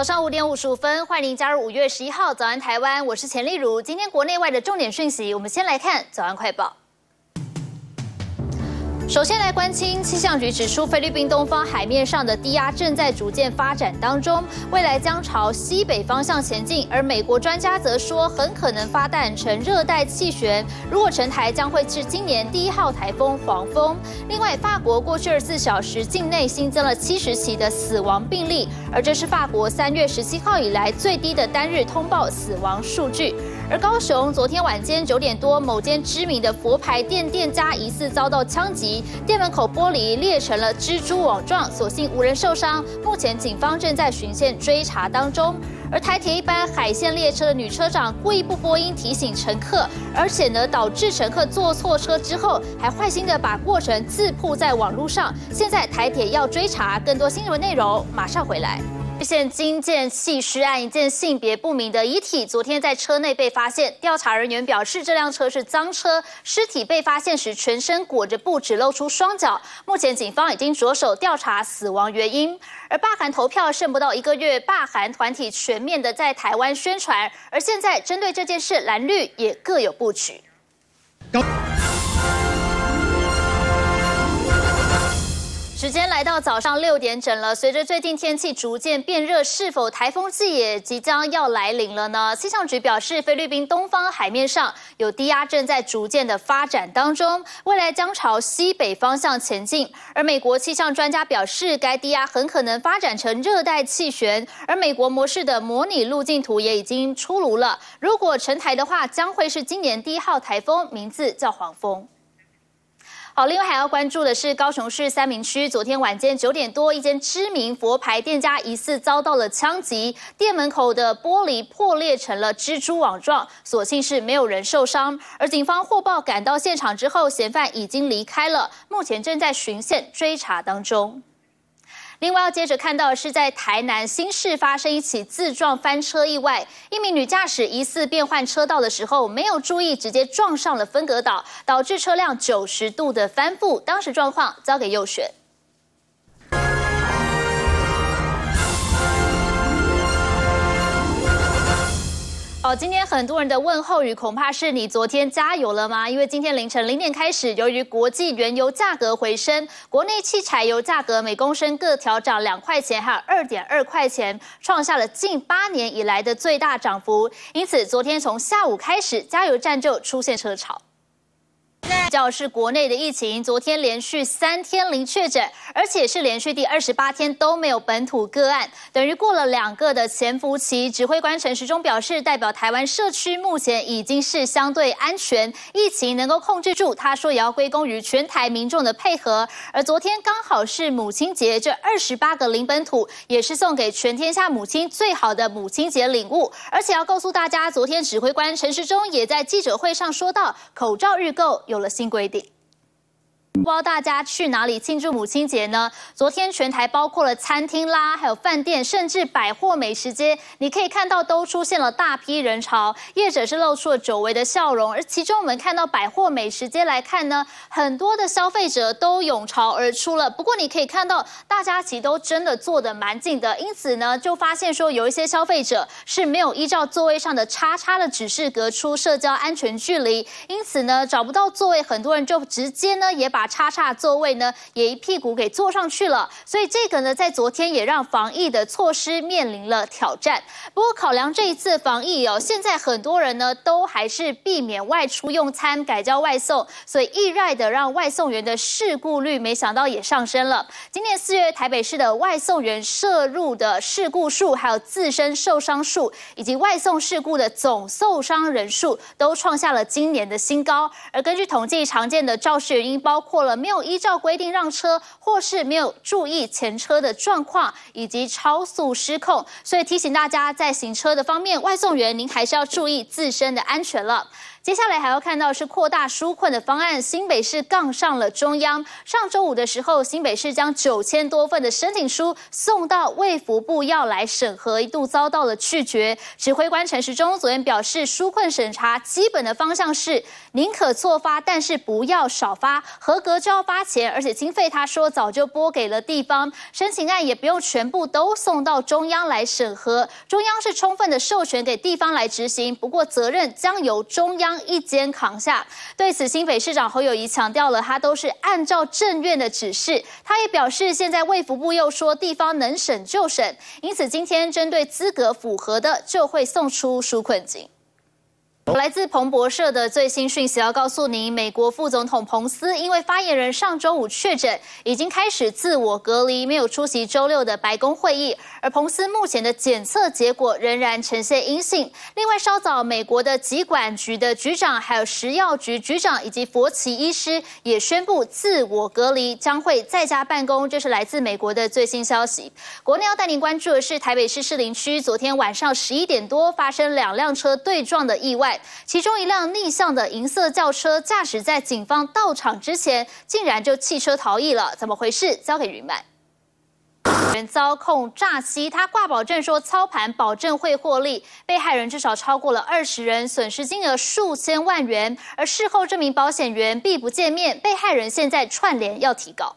早上五点五十五分，欢迎您加入五月十一号早安台湾，我是钱丽茹。今天国内外的重点讯息，我们先来看早安快报。首先来关心，气象局指出，菲律宾东方海面上的低压正在逐渐发展当中，未来将朝西北方向前进。而美国专家则说，很可能发展成热带气旋，如果成台，将会是今年第一号台风黄蜂。另外，法国过去二十四小时境内新增了七十起的死亡病例，而这是法国三月十七号以来最低的单日通报死亡数据。而高雄昨天晚间九点多，某间知名的佛牌店店家疑似遭到枪击，店门口玻璃裂成了蜘蛛网状，所幸无人受伤。目前警方正在巡线追查当中。而台铁一班海线列车的女车长故意不播音提醒乘客，而且呢导致乘客坐错车之后，还坏心的把过程自曝在网络上。现在台铁要追查更多新闻内容，马上回来。现金件弃尸案，一件性别不明的遗体，昨天在车内被发现。调查人员表示，这辆车是赃车，尸体被发现时全身裹着布，只露出双脚。目前警方已经着手调查死亡原因。而罢韩投票剩不到一个月，罢韩团体全面的在台湾宣传，而现在针对这件事，蓝绿也各有不取。时间来到早上六点整了。随着最近天气逐渐变热，是否台风季也即将要来临了呢？气象局表示，菲律宾东方海面上有低压正在逐渐的发展当中，未来将朝西北方向前进。而美国气象专家表示，该低压很可能发展成热带气旋。而美国模式的模拟路径图也已经出炉了。如果成台的话，将会是今年第一号台风，名字叫黄蜂。好，另外还要关注的是高雄市三明区，昨天晚间九点多，一间知名佛牌店家疑似遭到了枪击，店门口的玻璃破裂成了蜘蛛网状，所幸是没有人受伤。而警方获报赶到现场之后，嫌犯已经离开了，目前正在巡线追查当中。另外要接着看到的是在台南新市发生一起自撞翻车意外，一名女驾驶疑似变换车道的时候没有注意，直接撞上了分隔岛，导致车辆九十度的翻覆。当时状况交给右选。好，今天很多人的问候语恐怕是你昨天加油了吗？因为今天凌晨零点开始，由于国际原油价格回升，国内汽柴油价格每公升各调涨两块钱，还有二点二块钱，创下了近八年以来的最大涨幅。因此，昨天从下午开始，加油站就出现车潮。教是国内的疫情，昨天连续三天零确诊，而且是连续第二十八天都没有本土个案，等于过了两个的潜伏期。指挥官陈时中表示，代表台湾社区目前已经是相对安全，疫情能够控制住。他说也要归功于全台民众的配合。而昨天刚好是母亲节，这二十八个零本土也是送给全天下母亲最好的母亲节礼物。而且要告诉大家，昨天指挥官陈时中也在记者会上说到，口罩日购有了。新规定。不知道大家去哪里庆祝母亲节呢？昨天全台包括了餐厅啦，还有饭店，甚至百货美食街，你可以看到都出现了大批人潮，业者是露出了久违的笑容。而其中我们看到百货美食街来看呢，很多的消费者都涌潮而出了。不过你可以看到，大家其实都真的坐得蛮近的，因此呢，就发现说有一些消费者是没有依照座位上的叉叉的指示隔出社交安全距离，因此呢找不到座位，很多人就直接呢也把。把叉叉座位呢，也一屁股给坐上去了，所以这个呢，在昨天也让防疫的措施面临了挑战。不过考量这一次防疫哦，现在很多人呢都还是避免外出用餐，改叫外送，所以意外的让外送员的事故率没想到也上升了。今年四月台北市的外送员摄入的事故数，还有自身受伤数，以及外送事故的总受伤人数，都创下了今年的新高。而根据统计，常见的肇事原因包括。或了没有依照规定让车，或是没有注意前车的状况，以及超速失控，所以提醒大家，在行车的方面，外送员您还是要注意自身的安全了。接下来还要看到是扩大纾困的方案，新北市杠上了中央。上周五的时候，新北市将九千多份的申请书送到卫福部要来审核，一度遭到了拒绝。指挥官陈时中昨天表示，纾困审查基本的方向是宁可错发，但是不要少发，合格就要发钱，而且经费他说早就拨给了地方，申请案也不用全部都送到中央来审核，中央是充分的授权给地方来执行，不过责任将由中央一肩扛下。对此，新北市长侯友谊强调了，他都是按照政院的指示。他也表示，现在卫福部又说地方能审就审，因此今天针对资格符合的就会送出纾困金。来自彭博社的最新讯息要告诉您，美国副总统彭斯因为发言人上周五确诊，已经开始自我隔离，没有出席周六的白宫会议。而彭斯目前的检测结果仍然呈现阴性。另外，稍早美国的疾管局的局长、还有食药局局长以及佛奇医师也宣布自我隔离，将会在家办公。这是来自美国的最新消息。国内要带您关注的是台北市士林区，昨天晚上十一点多发生两辆车对撞的意外其中一辆逆向的银色轿车，驾驶在警方到场之前，竟然就弃车逃逸了。怎么回事？交给云曼。人遭控诈欺，他挂保证说操盘保证会获利，被害人至少超过了二十人，损失金额数千万元。而事后这名保险员避不见面，被害人现在串联要提告。